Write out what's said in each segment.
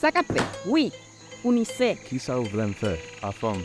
Ka fe? Oui. Ou ni se? Ki sa ou vle m fe? A fom.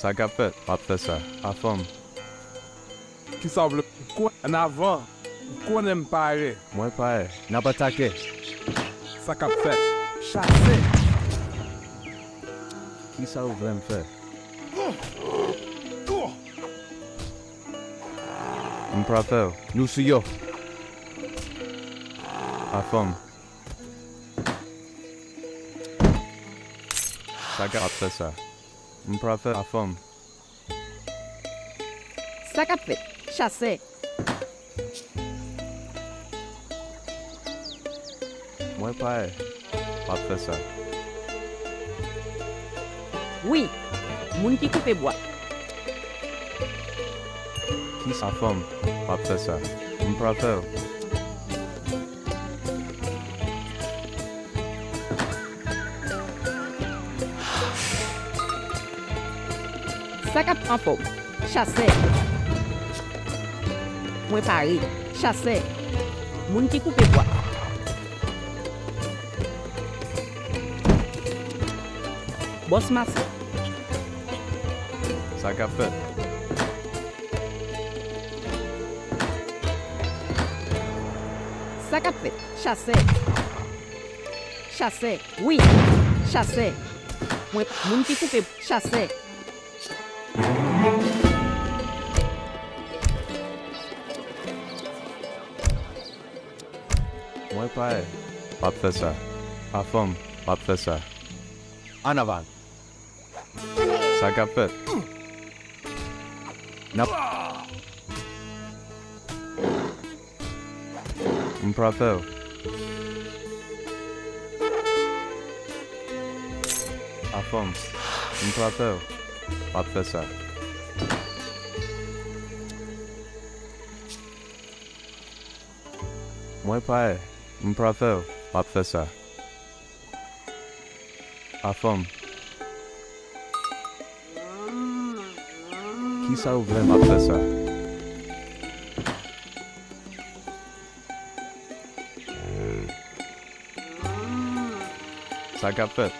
Sa ka fet? Pap fe sa. A fom. Ki sa vle Kou an avan Konen pare Mwen pa e. Nap atake. Sa kap fet Chase Sa ka ap fe sa. M'prafel. A fom. Sa ka fe? Chase. Mwen pa e. Pap fe sa. Oui. Moun ki koupe bois. Ki sa fom? Pap fe sa. M'prafel. Sa ka pran fom? Chase. Mwen pare. Chase. Moun ki koupe bois. Bos masi. Sa ka fet? Sa ka fe? Chase. Chase. Oui. Chase. Mwen moun ki koupe chase. Mwen pa e. Pap fe sa. A fom. Pap fe sa. An avan. Sa ka fet? from Bravo. Afonso, um platô. Pode passar. Meu pai, um platô. Pode passar. Afon. Quem sabe o problema? Passar. Tack kaffet.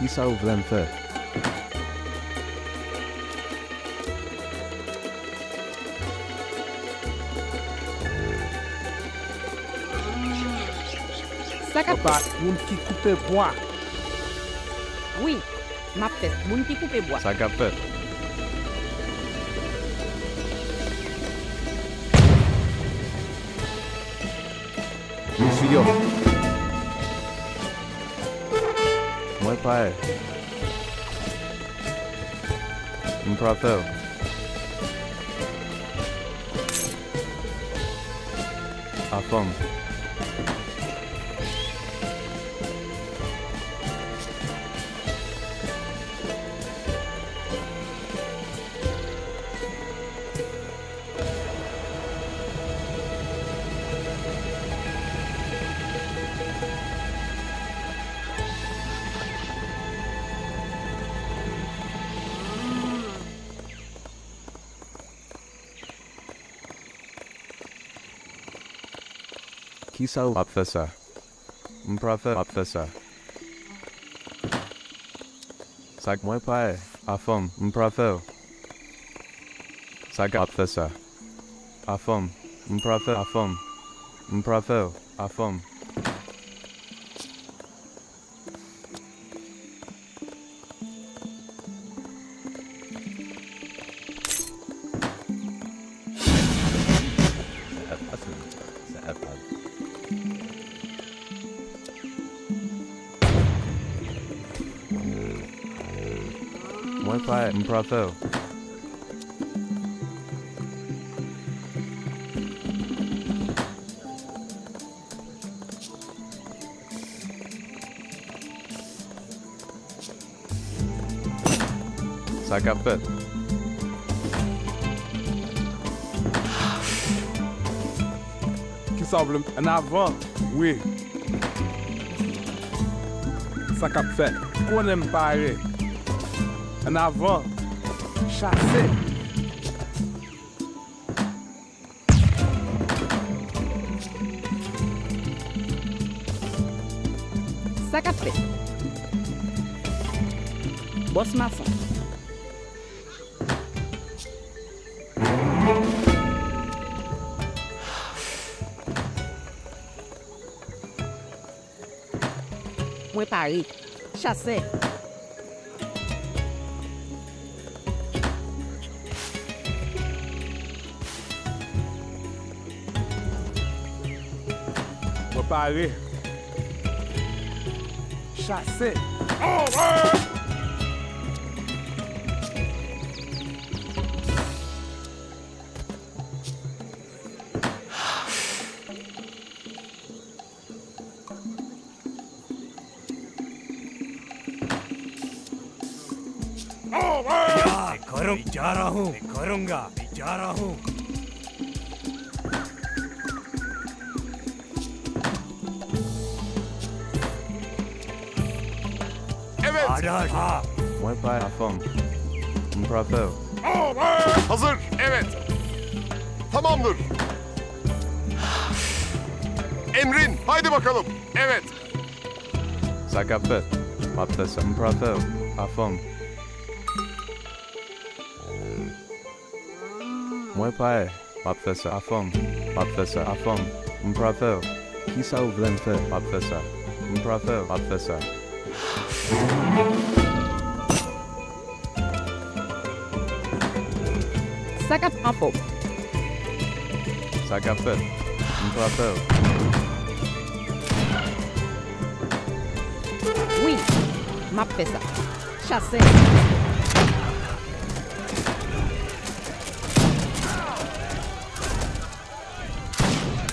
Kissa över den för. Sacapac, moun ki coupe boi. Oui, ma fête, moun ki coupe bois. Sacapac. What padre. Un profe. Afam. Officer Officer Mprafa Officer Sag moi pai Afom Mprafa Sag Officer Afom Mprafa Afom. Mprafa Afom. quiet and bravo. Saca pet. Qui semble en avant, oui. Ça cap fait. Qu'on aime parler. An avan, chase. Sak ap fe. Bos mason. Mwen pari, chase. pale. Chassé. Oh, oh! जा रहा हूँ जा रहा हूँ Arara. Wi-Fi iPhone. Bravo. Hazır. Evet. Tamamdır. Emrin. Haydi bakalım. Evet. Sakapı. Matlasın. Bravo. iPhone. Wi-Fi. Matlasın. iPhone. Matlasın. iPhone. Bravo. Kisa uvlenfe. Matlasın. Bravo. Matlasın. Saca a fogo. Saca a fogo. Oui. Ma pesa. Chassé.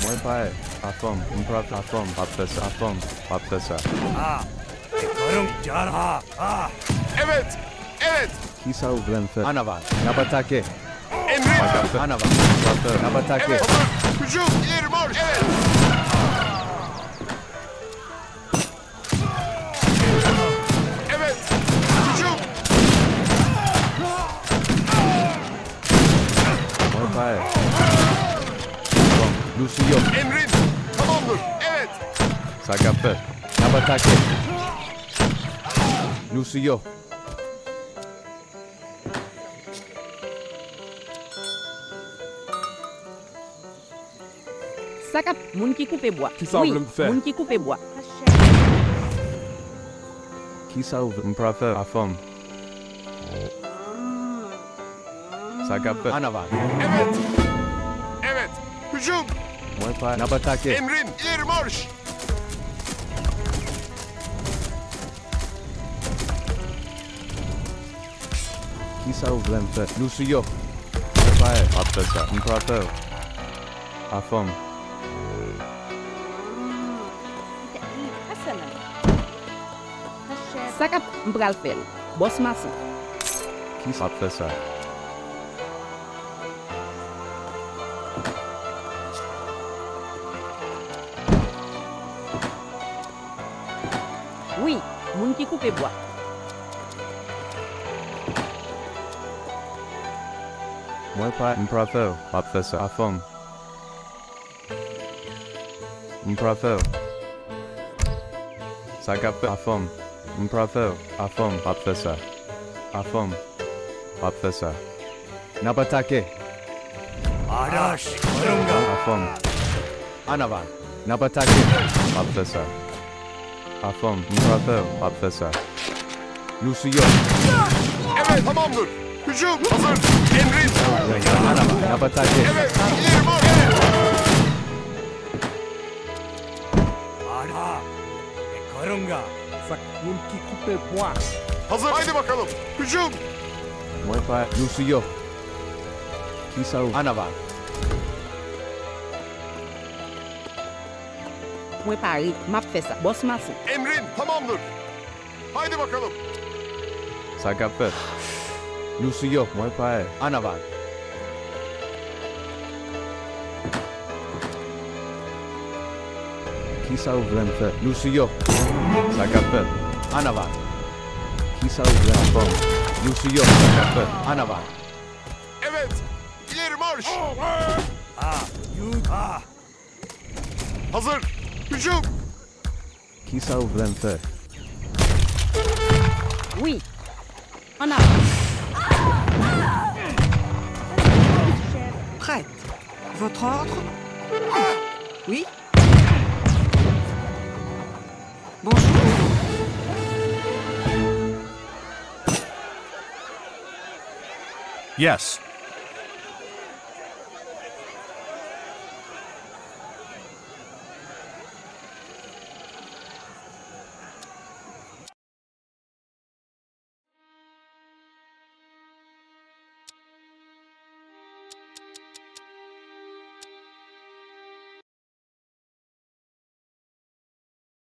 Moi pai. A fome. Muito a fome. A pesa. A fome. A pesa. Ah. Evet. Evet. Kisa uvlenfe. Anavar. Nabatake. Backup. Ana bak. Ama takip. Evet. Hücum. İleri marş. Evet. Evet. Hücum. One fire. Tamam. Lucy yok. Emrin. Tamamdır. Evet. Sakapı. Naba takip. Lucy yok. saca munki moun ki coupe bois. Ki sa ou vle m? Moun ki coupe bois. Evet. Evet. Hücum. Mwen pa. Emrin ir marş. Ki sa ou vle m fè? Nou si yo. Sak ap mpral fel. Bos mason. Ki sa ap fe sa? Oui, moun ki koupe bois. Mwen pa. Ap fe sa. Sa kap fet. Afam. Mprafel. Îmi trafeu, afam, papfesa. Afam, papfesa. Nabatake. Arash, Marunga. Afam. Anavan. Nabatake. Papfesa. Afam, îmi trafeu, papfesa. Lucio. Evet, tamamdır. Hücum hazır. Emrin. Anavan. Nabatake. Evet, İrmor. Ara. E, Karunga. Sakunki Kupepoa. Hazır haydi bakalım. Hücum. Buen para Yusuyo. Kisaru Anaba. Buen para Mapfesa. Bosmasu. Emrin tamamdır. Haydi bakalım. Sakapı. Yusuyo. Buen para Anaba. E. Ou vlen fe? Lucio. Sa kap fet. En avant. Qui ça la forme? Nous suivons le feu. En avant. Evet. İleri marş. Ah, you ah. Hazır. Hücum. Qui ça feu? Oui. En avant. Prête. Votre ordre? Oui Yes.